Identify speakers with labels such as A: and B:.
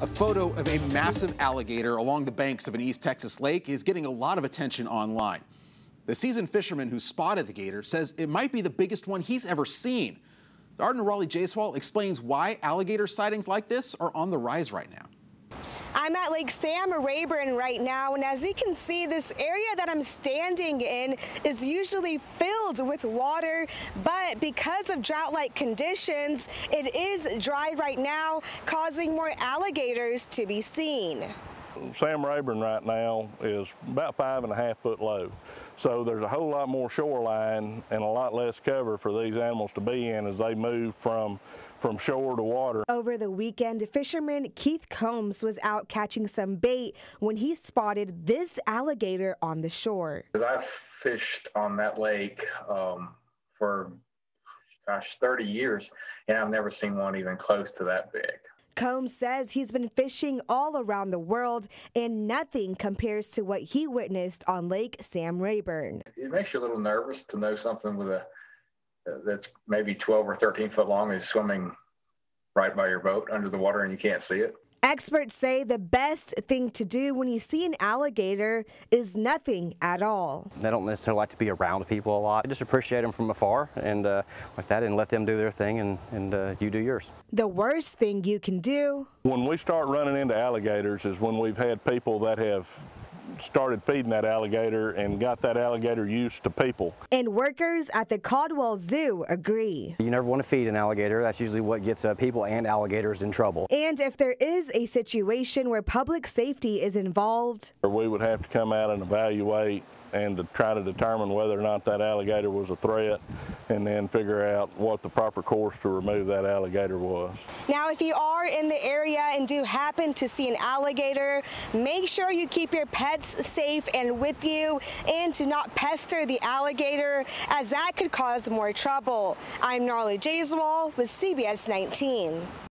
A: A photo of a massive alligator along the banks of an East Texas lake is getting a lot of attention online. The seasoned fisherman who spotted the gator says it might be the biggest one he's ever seen. Arden Raleigh Jaiswal explains why alligator sightings like this are on the rise right now.
B: I'm at Lake Sam Rayburn right now, and as you can see, this area that I'm standing in is usually filled with water, but because of drought-like conditions, it is dry right now, causing more alligators to be seen.
C: Sam Rayburn right now is about five and a half foot low. So there's a whole lot more shoreline and a lot less cover for these animals to be in as they move from from shore to water.
B: Over the weekend, fisherman Keith Combs was out catching some bait when he spotted this alligator on the shore.
D: I've fished on that lake um, for, gosh, 30 years, and I've never seen one even close to that big.
B: Combs says he's been fishing all around the world and nothing compares to what he witnessed on Lake Sam Rayburn.
D: It makes you a little nervous to know something with a uh, that's maybe 12 or 13 foot long is swimming right by your boat under the water and you can't see it.
B: Experts say the best thing to do when you see an alligator is nothing at all.
E: They don't necessarily like to be around people a lot. I just appreciate them from afar and uh, like that and let them do their thing and, and uh, you do yours.
B: The worst thing you can do.
C: When we start running into alligators is when we've had people that have started feeding that alligator and got that alligator used to people.
B: And workers at the Caldwell Zoo agree.
E: You never want to feed an alligator. That's usually what gets uh, people and alligators in trouble.
B: And if there is a situation where public safety is involved,
C: we would have to come out and evaluate and to try to determine whether or not that alligator was a threat and then figure out what the proper course to remove that alligator was.
B: Now, if you are in the area and do happen to see an alligator, make sure you keep your pets safe and with you and to not pester the alligator as that could cause more trouble. I'm Narly Jaiswal with CBS 19.